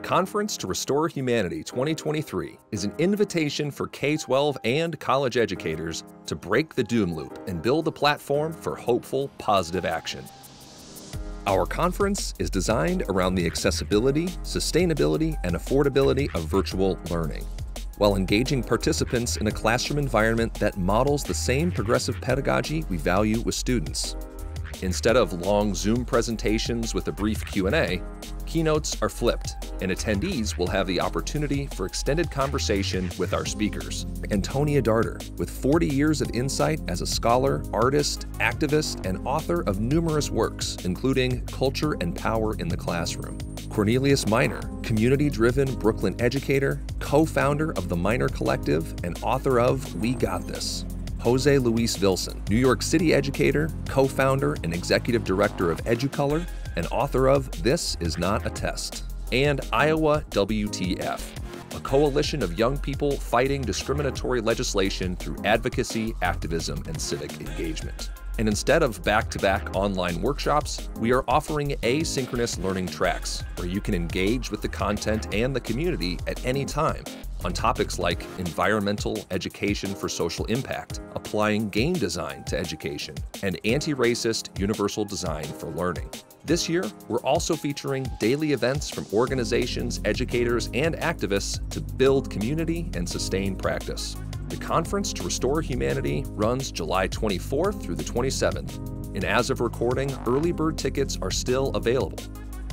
Conference to Restore Humanity 2023 is an invitation for K 12 and college educators to break the doom loop and build a platform for hopeful, positive action. Our conference is designed around the accessibility, sustainability, and affordability of virtual learning, while engaging participants in a classroom environment that models the same progressive pedagogy we value with students. Instead of long Zoom presentations with a brief Q&A, keynotes are flipped, and attendees will have the opportunity for extended conversation with our speakers. Antonia Darder, with 40 years of insight as a scholar, artist, activist, and author of numerous works, including Culture and Power in the Classroom. Cornelius Minor, community-driven Brooklyn educator, co-founder of the Minor Collective, and author of We Got This. Jose Luis Vilson, New York City educator, co founder and executive director of Educolor, and author of This Is Not a Test, and Iowa WTF, coalition of young people fighting discriminatory legislation through advocacy, activism, and civic engagement. And instead of back to back online workshops, we are offering asynchronous learning tracks where you can engage with the content and the community at any time on topics like environmental education for social impact, applying game design to education, and anti racist universal design for learning. This year, we're also featuring daily events from organizations, educators, and activists to build community and sustain practice. The Conference to Restore Humanity runs July 24th through the 27th, and as of recording, early bird tickets are still available.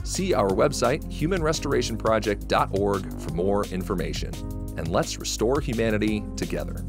See our website, humanrestorationproject.org, for more information. And let's restore humanity together.